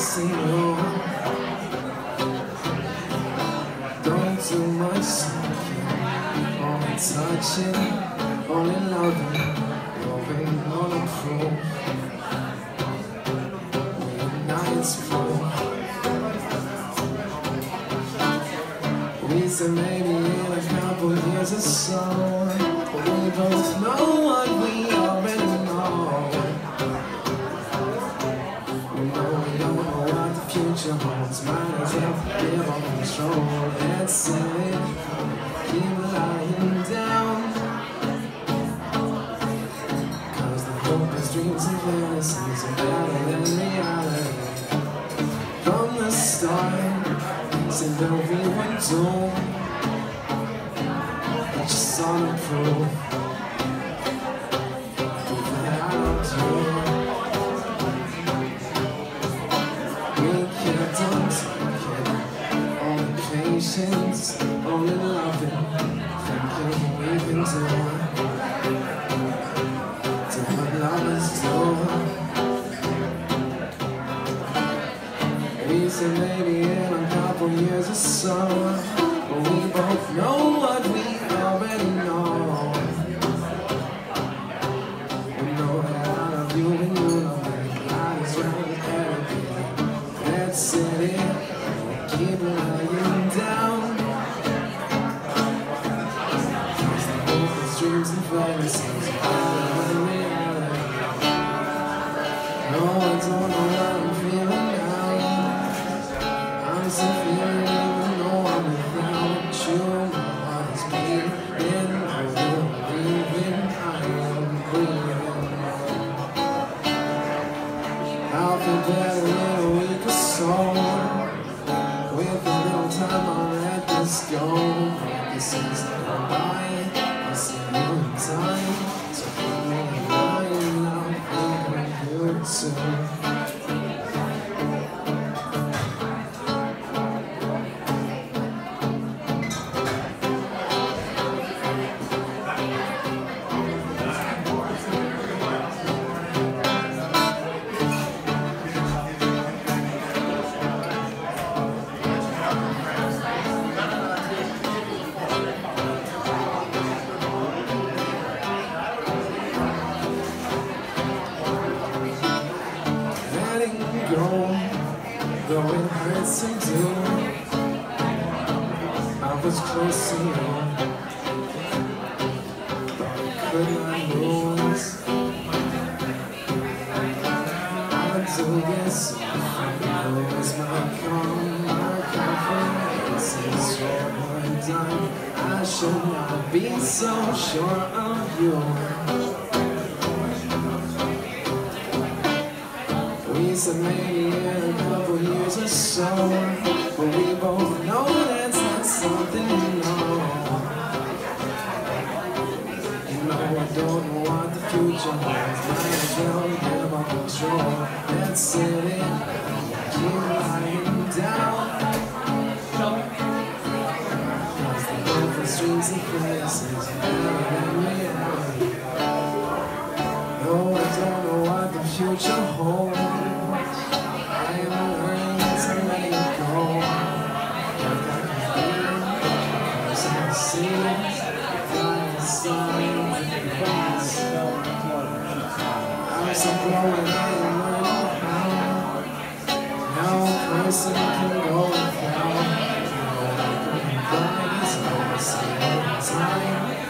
see you. Don't do much thinking, only touching, only loving, going on a proof. Nights full. We said maybe in a couple years or so, we both know what we already know. Future holds. Might as well give up control. Let's say, keep lying down. Cause the hope is dreams and fantasies are better than reality. From the start, said were doomed. But you saw the. Proof No, I don't know what we already know. We know how to do the movement. I'm feeling now. I'm still feeling I'll feel better in a week. With a little time, I'll let this go. This is goodbye. You in time. Was close you, but I could not lose. Oh I do guess you lose my calm, my confidence is short one. I should not be so sure of you. We said maybe in a couple years or so, Let's it, keep lying down. Cause the person can go time.